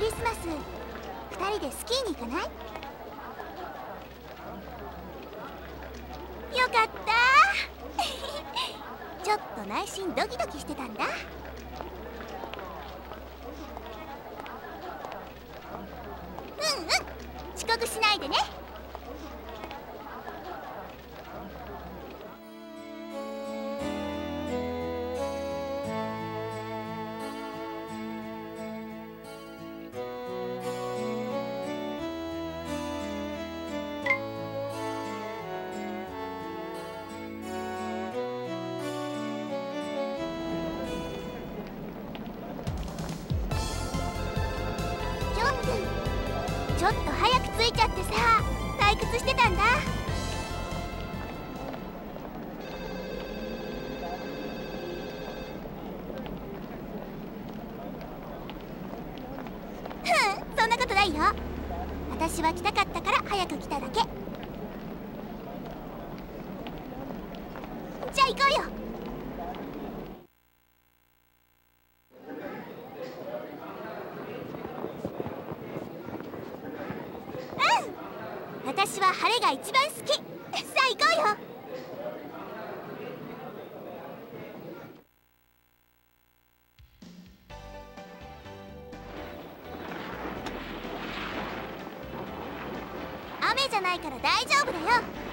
クリスマス。2人でスキーに行かない？よかった。ちょっと内心ドキドキしてたんだ。うんうん。遅刻しないでね。ちょっと早く着いちゃってさ退屈してたんだ。ふんそんなことないよ。私は来たかったから早く来ただけ。じゃあ行こうようん私は晴れが一番好き。さあ行こうよ。雨じゃないから大丈夫だよ。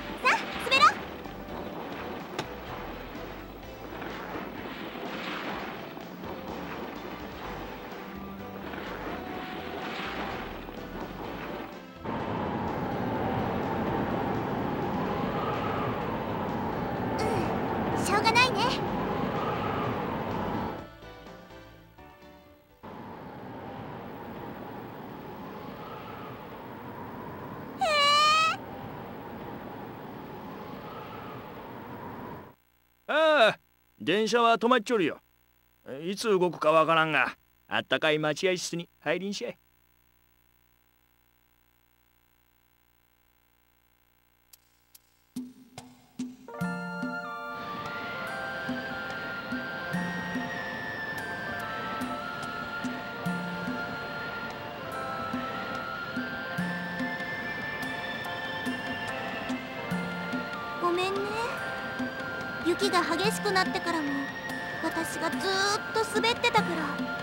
ああ電車は止まっちょるよ。いつ動くかわからんがあったかい待合室に入りんしゃい。雪が激しくなってからも私がずっと滑ってたから。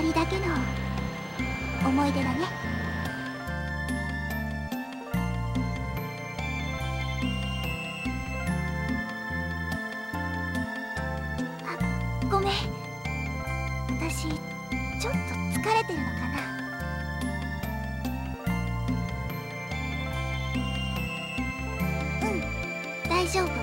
二人だけの思い出だね。ってるのかな？うん大丈夫。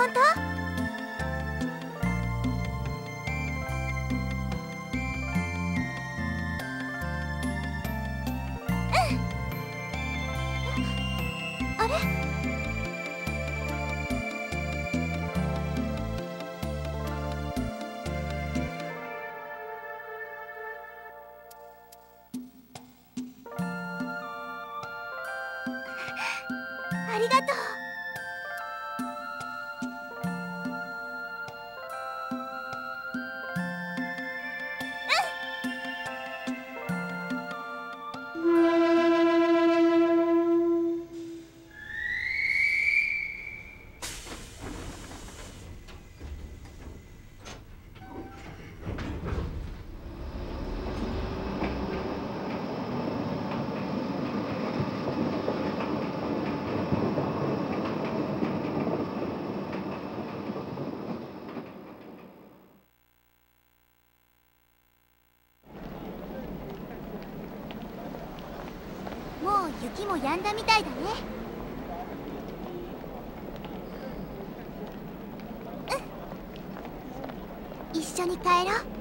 本当？ありがとう。雪も止んだみたいだね。うん。一緒に帰ろう。